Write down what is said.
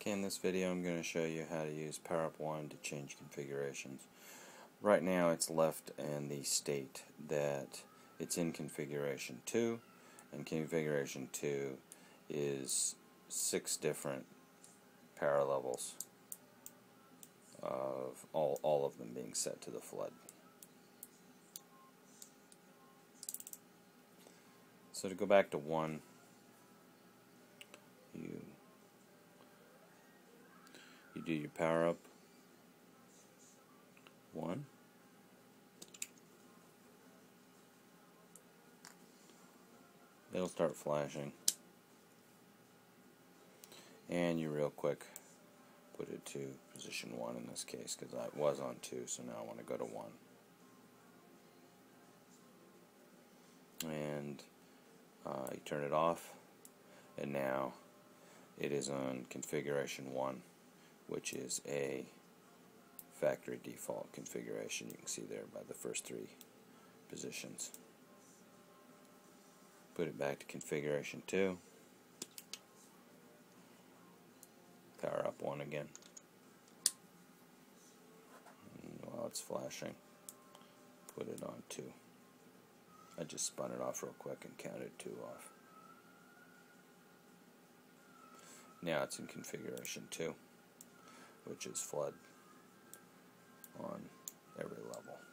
Okay, in this video I'm going to show you how to use PowerUp 1 to change configurations. Right now it's left in the state that it's in configuration 2 and configuration 2 is six different power levels of all, all of them being set to the flood. So to go back to 1 you do your power up. One. They'll start flashing. And you real quick put it to position 1 in this case because I was on 2 so now I want to go to 1 and uh, you turn it off and now it is on configuration 1 which is a factory default configuration. You can see there by the first three positions. Put it back to configuration 2. Power up 1 again. And while it's flashing, put it on 2. I just spun it off real quick and counted 2 off. Now it's in configuration 2 which is flood on every level.